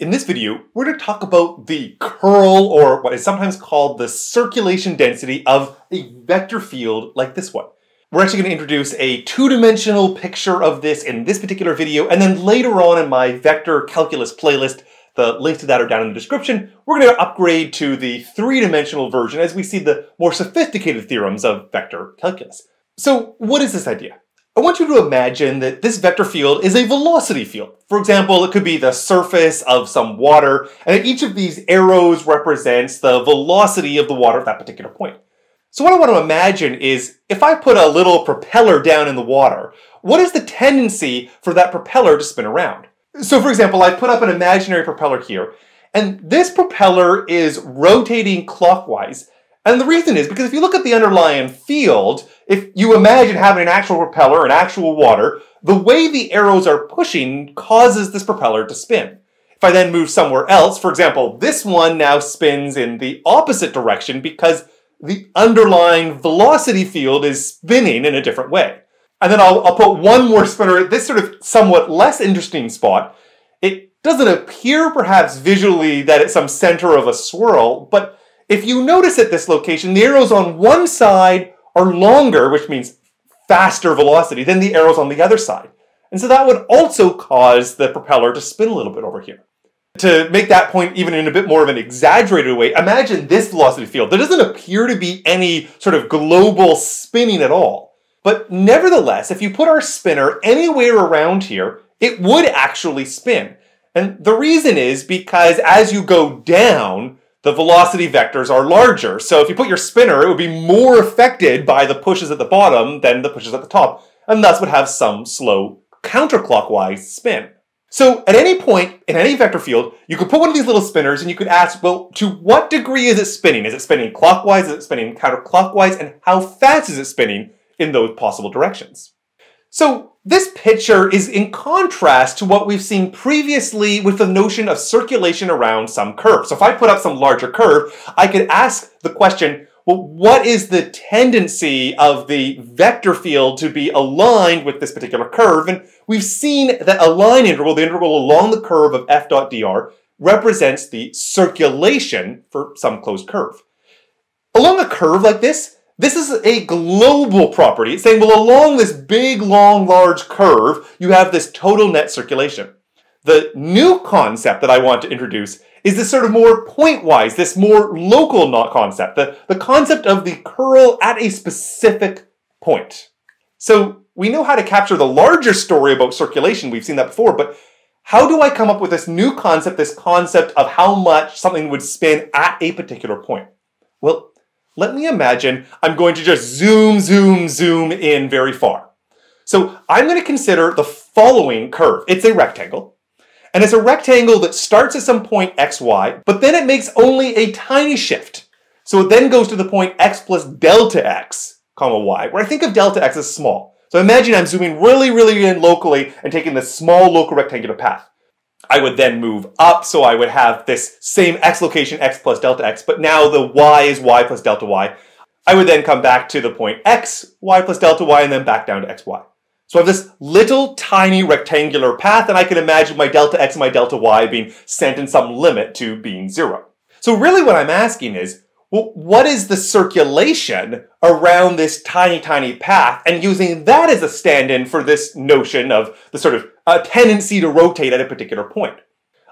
In this video, we're going to talk about the curl, or what is sometimes called the circulation density of a vector field like this one. We're actually going to introduce a two-dimensional picture of this in this particular video, and then later on in my vector calculus playlist, the links to that are down in the description, we're going to upgrade to the three-dimensional version as we see the more sophisticated theorems of vector calculus. So what is this idea? I want you to imagine that this vector field is a velocity field. For example, it could be the surface of some water, and each of these arrows represents the velocity of the water at that particular point. So what I want to imagine is, if I put a little propeller down in the water, what is the tendency for that propeller to spin around? So for example, I put up an imaginary propeller here, and this propeller is rotating clockwise, and the reason is because if you look at the underlying field, if you imagine having an actual propeller and actual water, the way the arrows are pushing causes this propeller to spin. If I then move somewhere else, for example, this one now spins in the opposite direction because the underlying velocity field is spinning in a different way. And then I'll, I'll put one more spinner at this sort of somewhat less interesting spot. It doesn't appear perhaps visually that it's some center of a swirl, but if you notice at this location, the arrows on one side are longer, which means faster velocity, than the arrows on the other side. And so that would also cause the propeller to spin a little bit over here. To make that point even in a bit more of an exaggerated way, imagine this velocity field. There doesn't appear to be any sort of global spinning at all. But nevertheless, if you put our spinner anywhere around here, it would actually spin. And the reason is because as you go down, the velocity vectors are larger. So if you put your spinner, it would be more affected by the pushes at the bottom than the pushes at the top, and thus would have some slow counterclockwise spin. So at any point in any vector field, you could put one of these little spinners and you could ask, well, to what degree is it spinning? Is it spinning clockwise? Is it spinning counterclockwise? And how fast is it spinning in those possible directions? So this picture is in contrast to what we've seen previously with the notion of circulation around some curve. So if I put up some larger curve, I could ask the question, well, what is the tendency of the vector field to be aligned with this particular curve? And we've seen that a line integral, the integral along the curve of f dot dr, represents the circulation for some closed curve. Along a curve like this, this is a global property. It's saying, well, along this big, long, large curve, you have this total net circulation. The new concept that I want to introduce is this sort of more pointwise, this more local not concept, the, the concept of the curl at a specific point. So we know how to capture the larger story about circulation, we've seen that before, but how do I come up with this new concept, this concept of how much something would spin at a particular point? Well, let me imagine I'm going to just zoom, zoom, zoom in very far. So I'm going to consider the following curve. It's a rectangle. And it's a rectangle that starts at some point xy, but then it makes only a tiny shift. So it then goes to the point x plus delta x, comma y, where I think of delta x as small. So imagine I'm zooming really, really in locally and taking this small local rectangular path. I would then move up, so I would have this same x location, x plus delta x, but now the y is y plus delta y. I would then come back to the point x, y plus delta y, and then back down to xy. So I have this little tiny rectangular path, and I can imagine my delta x and my delta y being sent in some limit to being zero. So really what I'm asking is, well, what is the circulation around this tiny, tiny path? And using that as a stand-in for this notion of the sort of uh, tendency to rotate at a particular point.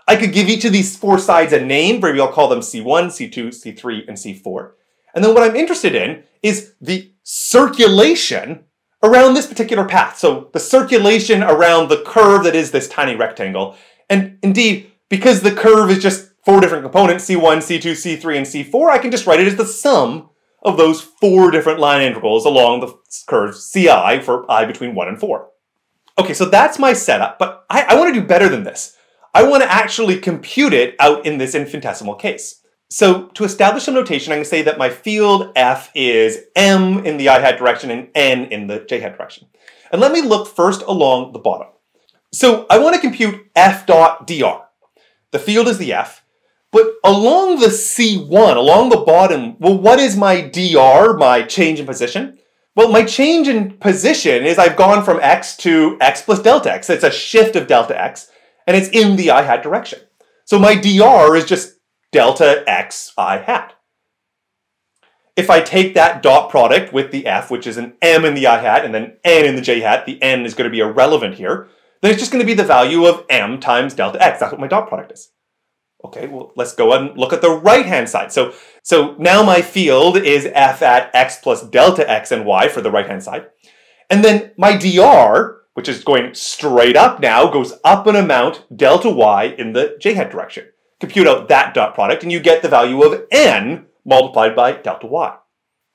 I could give each of these four sides a name, maybe I'll call them C1, C2, C3, and C4. And then what I'm interested in is the circulation around this particular path. So the circulation around the curve that is this tiny rectangle. And indeed, because the curve is just four different components, C1, C2, C3, and C4, I can just write it as the sum of those four different line integrals along the curve CI for i between 1 and 4. Okay, so that's my setup, but I, I want to do better than this. I want to actually compute it out in this infinitesimal case. So to establish some notation, I'm going to say that my field f is m in the i hat direction and n in the j hat direction. And let me look first along the bottom. So I want to compute f dot dr. The field is the f, but along the C1, along the bottom, well, what is my dr, my change in position? Well, my change in position is I've gone from x to x plus delta x. It's a shift of delta x, and it's in the i hat direction. So my dr is just delta x i hat. If I take that dot product with the f, which is an m in the i hat and then n in the j hat, the n is going to be irrelevant here, then it's just going to be the value of m times delta x. That's what my dot product is. Okay, well, let's go and look at the right-hand side. So, so now my field is f at x plus delta x and y for the right-hand side. And then my dr, which is going straight up now, goes up an amount delta y in the j hat direction. Compute out that dot product and you get the value of n multiplied by delta y.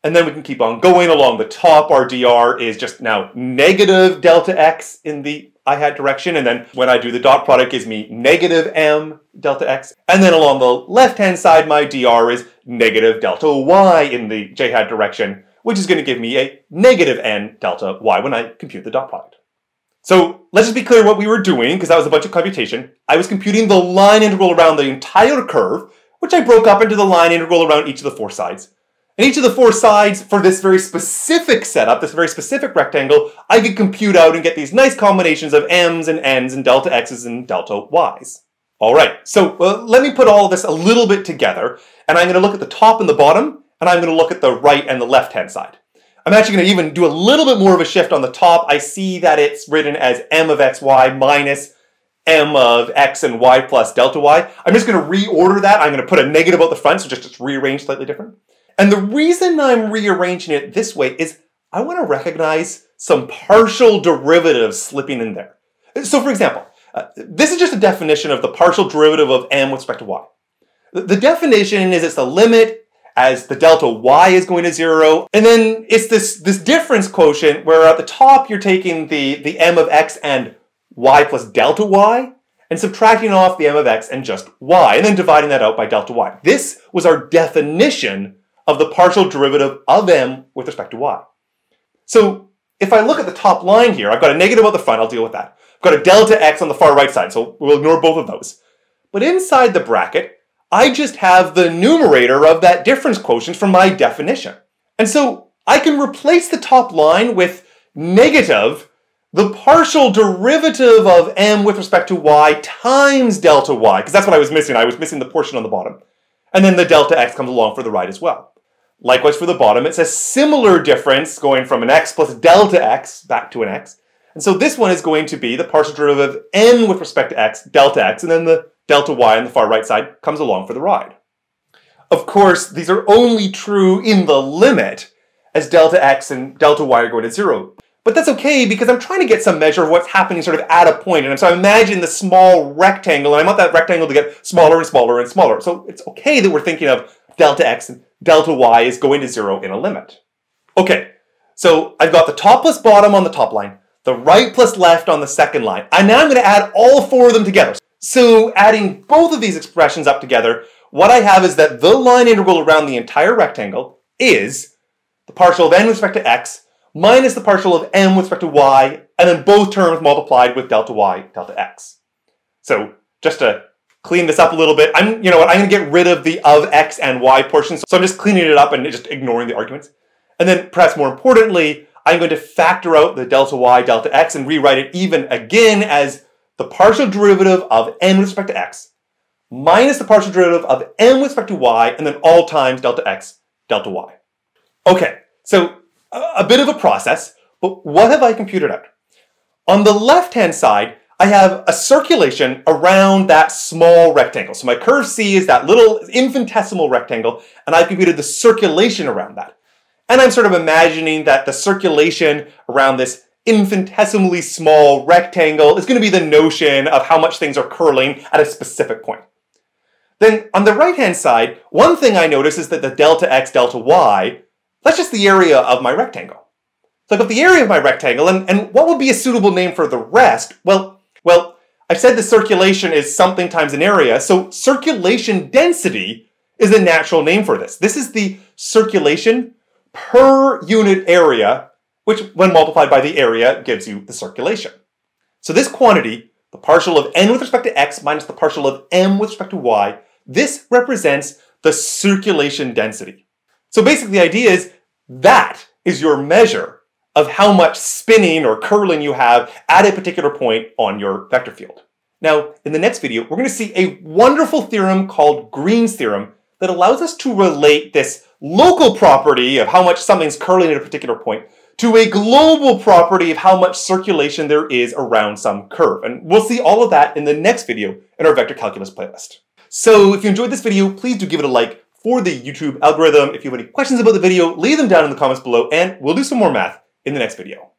And then we can keep on going along the top. Our dr is just now negative delta x in the i hat direction. And then when I do the dot product gives me negative m delta x. And then along the left-hand side, my dr is negative delta y in the j hat direction, which is going to give me a negative n delta y when I compute the dot product. So let's just be clear what we were doing, because that was a bunch of computation. I was computing the line integral around the entire curve, which I broke up into the line integral around each of the four sides. And each of the four sides for this very specific setup, this very specific rectangle, I could compute out and get these nice combinations of m's and n's and delta x's and delta y's. All right, so uh, let me put all of this a little bit together, and I'm going to look at the top and the bottom, and I'm going to look at the right and the left-hand side. I'm actually going to even do a little bit more of a shift on the top. I see that it's written as m of xy minus m of x and y plus delta y. I'm just going to reorder that. I'm going to put a negative out the front, so just, just rearrange slightly different. And the reason I'm rearranging it this way is I want to recognize some partial derivatives slipping in there. So for example, uh, this is just a definition of the partial derivative of m with respect to y. The, definition is it's the limit as the delta y is going to zero, and then it's this, this difference quotient where at the top you're taking the, the m of x and y plus delta y, and subtracting off the m of x and just y, and then dividing that out by delta y. This was our definition of the partial derivative of m with respect to y. So if I look at the top line here, I've got a negative at the front, I'll deal with that. I've got a delta x on the far right side, so we'll ignore both of those. But inside the bracket, I just have the numerator of that difference quotient from my definition. And so I can replace the top line with negative the partial derivative of m with respect to y times delta y, because that's what I was missing. I was missing the portion on the bottom. And then the delta x comes along for the right as well. Likewise for the bottom, it's a similar difference going from an x plus delta x back to an x. And so this one is going to be the partial derivative of n with respect to x, delta x, and then the delta y on the far right side comes along for the ride. Of course, these are only true in the limit as delta x and delta y are going to zero. But that's okay because I'm trying to get some measure of what's happening sort of at a point. And so I imagine the small rectangle, and I want that rectangle to get smaller and smaller and smaller. So it's okay that we're thinking of delta x and delta y is going to zero in a limit. Okay, so I've got the top plus bottom on the top line, the right plus left on the second line. And now I'm going to add all four of them together. So adding both of these expressions up together, what I have is that the line integral around the entire rectangle is the partial of n with respect to x minus the partial of m with respect to y, and then both terms multiplied with delta y, delta x. So just to clean this up a little bit. I'm, you know what, I'm to get rid of the of x and y portions. So I'm just cleaning it up and just ignoring the arguments. And then perhaps more importantly, I'm going to factor out the delta y, delta x and rewrite it even again as the partial derivative of n with respect to x minus the partial derivative of n with respect to y and then all times delta x, delta y. Okay, so a bit of a process, but what have I computed out? On the left-hand side, I have a circulation around that small rectangle. So my curve C is that little infinitesimal rectangle, and I've computed the circulation around that. And I'm sort of imagining that the circulation around this infinitesimally small rectangle is going to be the notion of how much things are curling at a specific point. Then on the right-hand side, one thing I notice is that the delta x, delta y, that's just the area of my rectangle. So I've got the area of my rectangle, and, and what would be a suitable name for the rest? Well, well, I said the circulation is something times an area, so circulation density is a natural name for this. This is the circulation per unit area, which when multiplied by the area gives you the circulation. So this quantity, the partial of n with respect to x minus the partial of m with respect to y, this represents the circulation density. So basically the idea is that is your measure of how much spinning or curling you have at a particular point on your vector field. Now, in the next video, we're going to see a wonderful theorem called Green's theorem that allows us to relate this local property of how much something's curling at a particular point to a global property of how much circulation there is around some curve. And we'll see all of that in the next video in our vector calculus playlist. So if you enjoyed this video, please do give it a like for the YouTube algorithm. If you have any questions about the video, leave them down in the comments below and we'll do some more math in the next video.